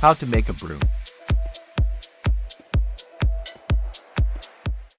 How to make a broom.